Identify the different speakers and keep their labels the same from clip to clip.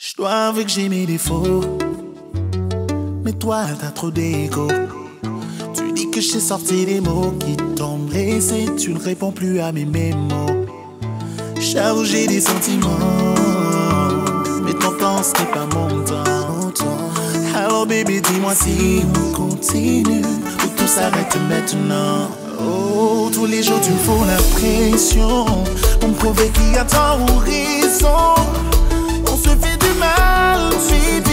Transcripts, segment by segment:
Speaker 1: Je dois avouer que j'ai mes défauts. Mais toi, t'as trop d'égo. Tu dis que j'ai sorti des mots qui t'ont blessé. Tu ne réponds plus à mes mémos. J'avoue, j'ai des sentiments. Mais ton temps, ce n'est pas mon temps. Alors, bébé, dis-moi si on continue ou tout s'arrête maintenant. Oh, tous les jours, tu me fous la pression. On me prouver qu'il y a tant ou raison.
Speaker 2: see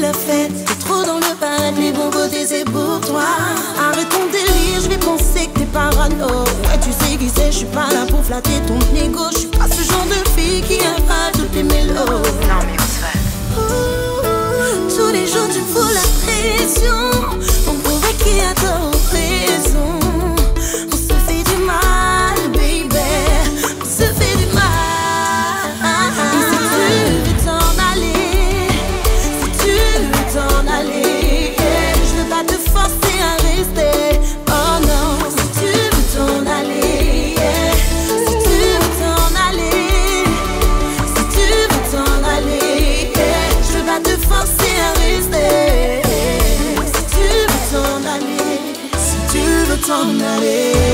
Speaker 2: la fête. T'es trop dans le paradis, les bons côtés, c'est pour toi. Arrête ton délire, je vais penser que t'es parano. Ouais, tu sais qui c'est, je suis pas là pour flatter ton ego. Je suis pas ce genre de
Speaker 3: on
Speaker 4: that is.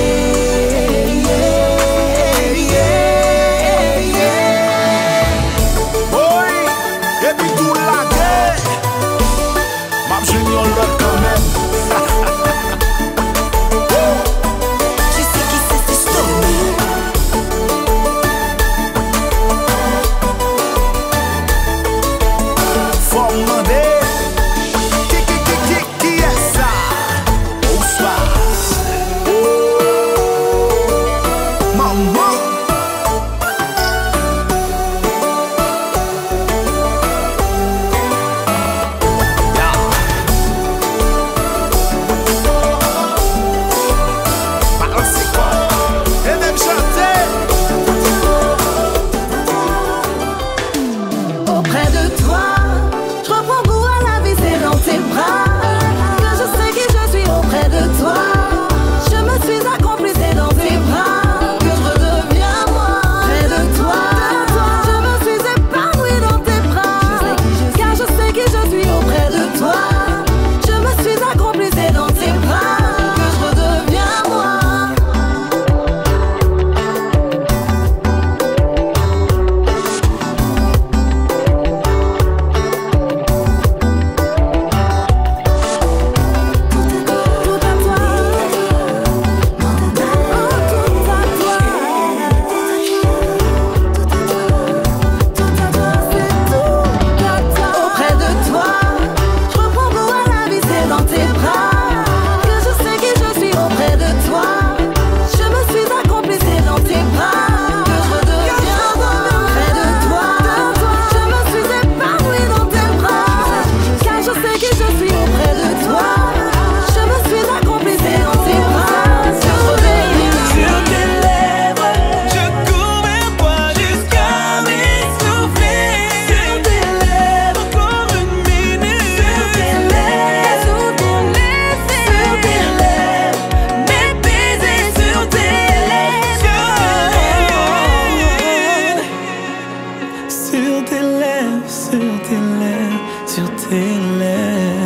Speaker 4: lèvres, sur tes lèvres.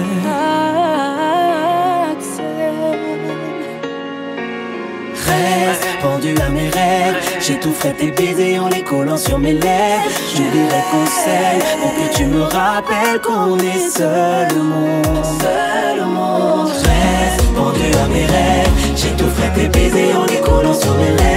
Speaker 4: Reste pendu à mes rêves, j'étoufferai tes baisers en les collant sur mes lèvres. J'oublierai qu'on s'aime pour que tu me rappelles qu'on est seul au monde. Seul au monde. Reste pendu à mes rêves, j'étoufferai tes baisers en les collant sur mes lèvres.